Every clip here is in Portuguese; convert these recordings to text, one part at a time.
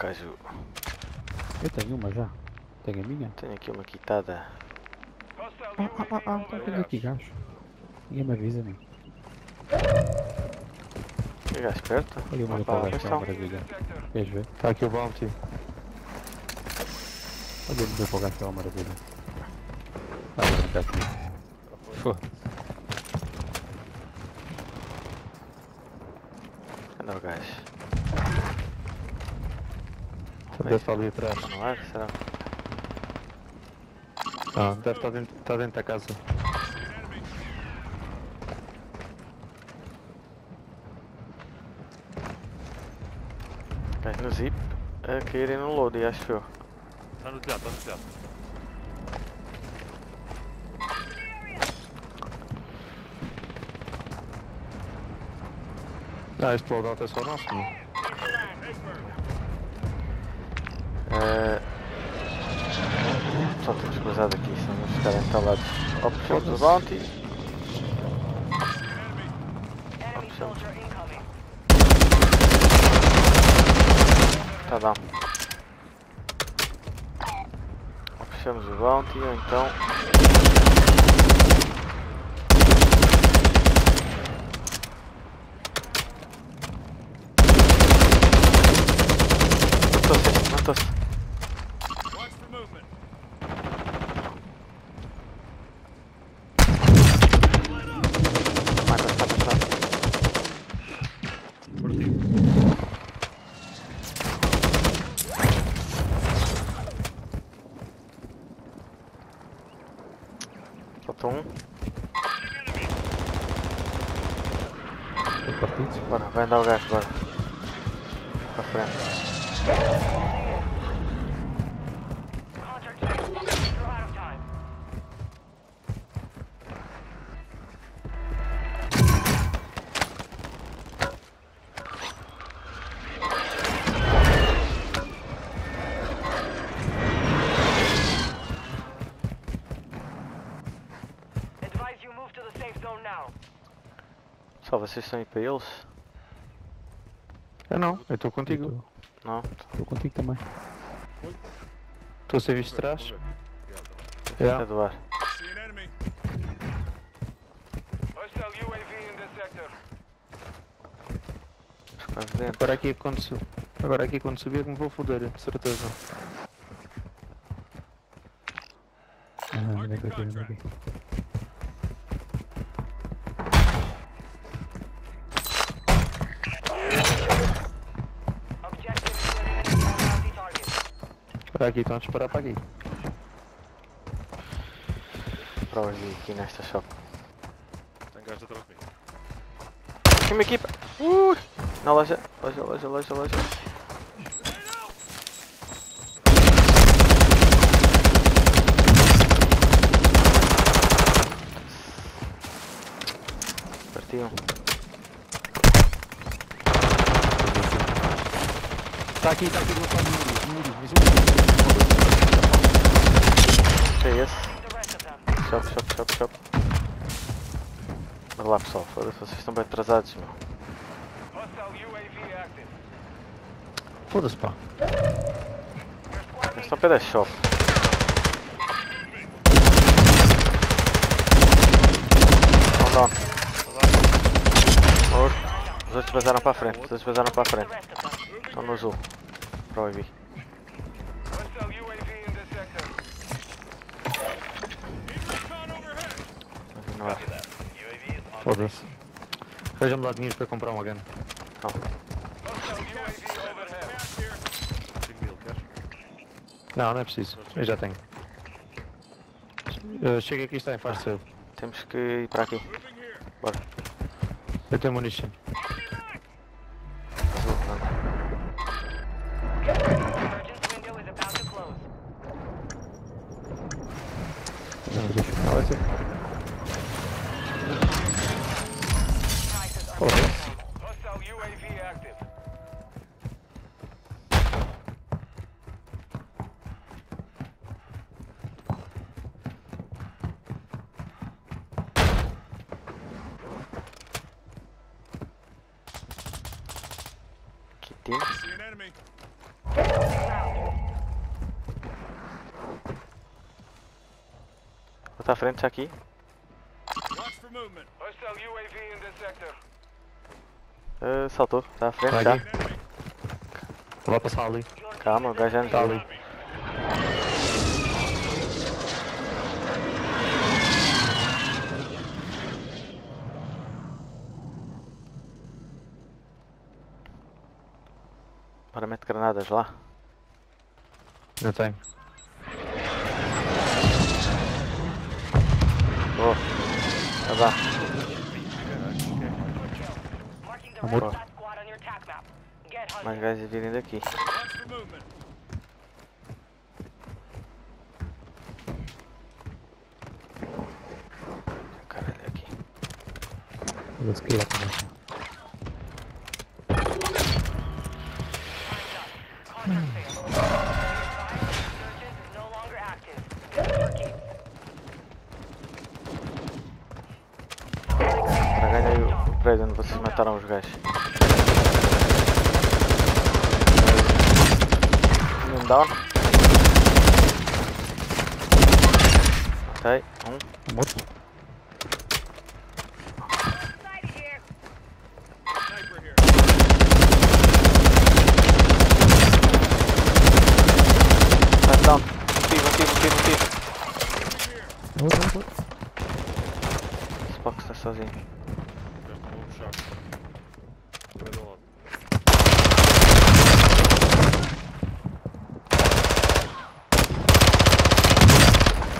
Caju. Eu tenho uma já. Tenho a minha. Tenho aqui uma quitada. Ah, ah, ah, ah, tá vindo aqui gajo. Ninguém me avisa, nem. Chega esperto. Olha uma Opa, para baixo, atenção. maravilha. Queres ver? Está aqui o bounty. Olha ele para o gajo, é uma maravilha. Ah, vai ficar aqui. Foda-se. Cadê o gajo? Deve estar ali atrás. Está no ar? Será? Ah, deve estar dentro, está dentro da casa. Gajo no zip. A caírem no load, acho eu. Está no telhado, está no telhado. Ah, este loadout é só nosso, não? Eh, Só temos cruzado aqui, senão vamos ficar entalados. Options do bounty. Options. Tá down. Fechamos o bounty ou então. Matou-se, matou-se. Mata, mata, mata. Por ti. Faltou um. Estou partido. Bora, vai andar o gajo, bora. Para frente. Advise you move to the safe zone now. Só vocês estão aí para eles? Eu não, eu estou contigo. Estou- Não? Estou contigo também. Estou a ser visto de trás. É do ar. Agora aqui quando su... Agora aqui quando subir que me vou foder, de certeza. Ah, onde é que eu tenho aqui? Para aqui, estão a disparar para aqui. Para hoje aqui nesta shop. Tem gajo atrás de mim. Aqui uma equipa! Uh! Na loja, loja, loja, loja, loja. Partiu. Está aqui, está aqui do outro lado do muro. do muro, mas um. Que é esse? Shop, shop, shop, shop. Bora lá pessoal, foda-se, vocês estão bem atrasados, meu. Foda-se pá. Eles estão pé da shop. Down. Morto. Os outros vazaram para a frente, os outros vazaram para a frente. Estão no azul. Para o IV. Foda-se. Veja-me lá dinheiro para comprar uma gun. Não. Hostile UAV overhead. 5 mil, queres? Não, não é preciso. Eu já tenho. Uh, chega aqui está em sale. Temos que ir para aqui. Bora. Eu tenho munition. UAV active. Que Deus. See an. Outra frente aqui. Watch for movement. Hostile UAV in this sector. Uh, saltou, está à frente aqui. Vai passar ali. Calma, o gajo já Está viu. ali. Para mete granadas lá. Eu tenho. Boa. Já dá. Get hunting. Mais gajos a virem daqui. Caralho, aqui. Vou seguir lá também. Vocês mataram os gajos. Um down. Ok, um. Morto. Down. Um tiro, um tiro, um tiro, um tiro. Outro, outro, outro. Spock está sozinho. Estão puxar. Cada lado.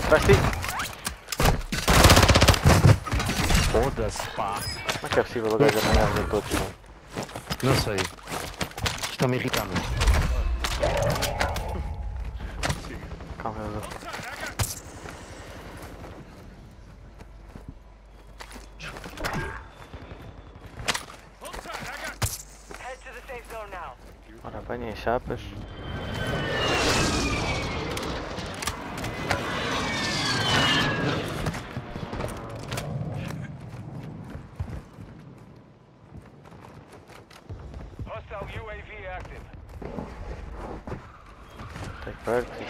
Atrás de ti. Foda-se, pá. Como é que é possível o gajo apanhar de todos? mano? Não sei. Estão-me irritando. Calma, eu dou.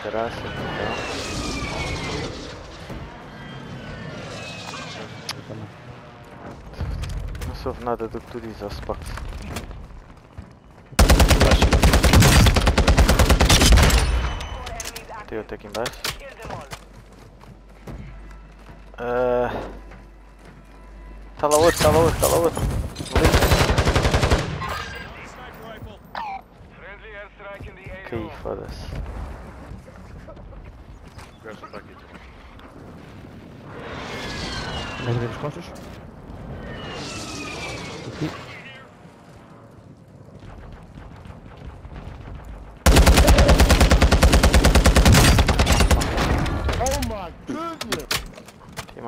Caraças. Então. Eu também. Não soube nada do que tu Tem outro aqui em baixo. Kill them all. Ah. Está lá outro, está lá outro, está lá outro. Caí, foda-se. Mais costas. Aqui.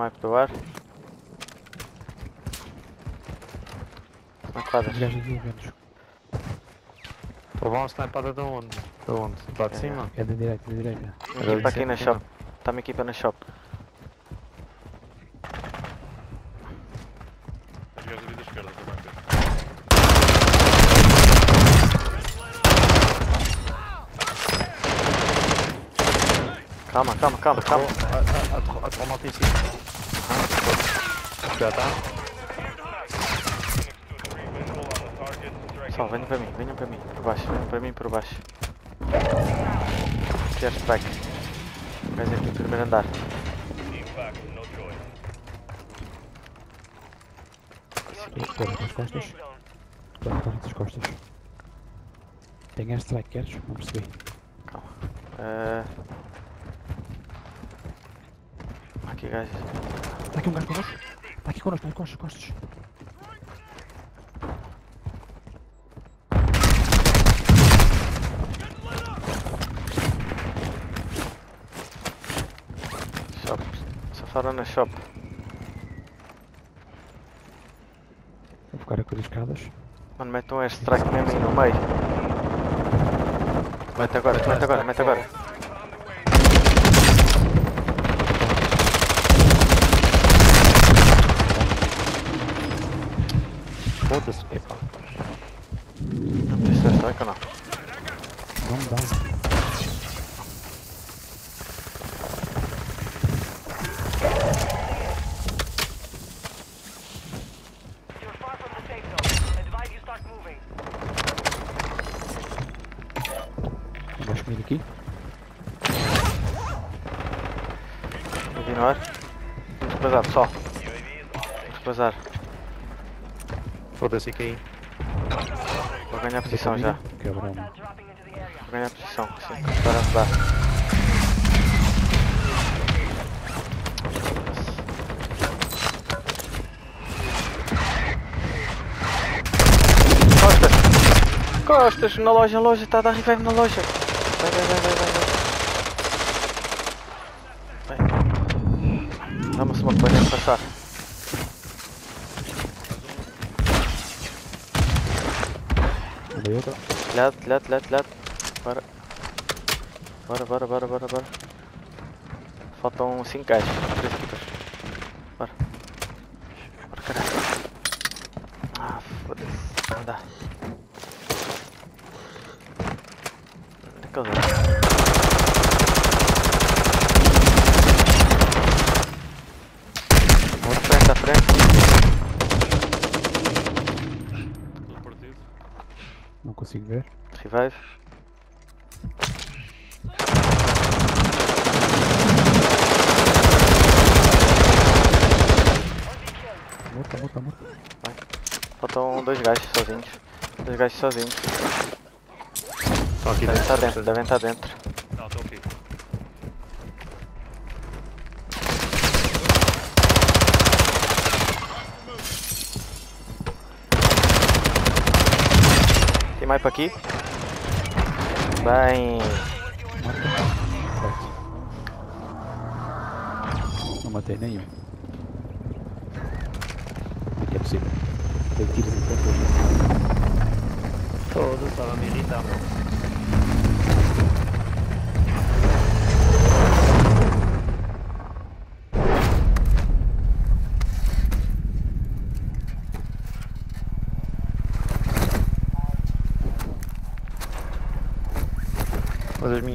Mais para ar. Como é que fazes? Os gajos aqui ventos. Levar um snipada de onde? De onde? Lá de cima? É da direita, da direita. Uma equipa aqui na shop. Está uma equipa na shop. Os gajos ali da esquerda também. Calma, calma, calma, calma. A, a, a, a, a tromar em cima. Já está? Pessoal, venham para mim, venham para mim. Por baixo, venham para mim por baixo. Quer strike. Vais aqui no primeiro andar. Corre para as costas. Corre para as costas. Tem airstrike, queres? Não percebi. Calma. Ah. Aqui gajos. Está aqui um gajo connosco. Está aqui connosco, está costas, costas. Shop. Safaram na shop. Vou ficar a com as escadas. Mano, mete um airstrike mesmo aí no meio. Mete agora, mete agora, mete agora. Foda-se, Pepa. Não precisa saca não. Não dá. Baixa aqui. Continuar. Vamos pesar, só. Vamos pesar. Foda-se aqui. Vou ganhar posição já. Area. Vou ganhar posição. Sim, para ajudar. Costas! Costas! Na loja, na loja, está a dar revive na loja! Vai, vai, vai, vai. vai. Dá uma smoke para nem passar. Olha outra. Telhado, telhado, telhado, telhado. Bora. Bora, bora, bora, bora, bora. Faltam 5 gajos. 3 equipas. Bora. Bora, caralho. Ah, foda-se. Não dá. Onde é que eles vão? Outro frente à frente. Tudo partido. Não consigo ver. Revive. Morto, morto, morto. Faltam dois gajos sozinhos. Dois gajos sozinhos. Devem estar dentro. dentro, devem estar dentro. Não, estou aqui. Para aqui? Bem. Não matei nenhum. Como é que é possível? Tem tiros em tanto. Todos estavam me irritando.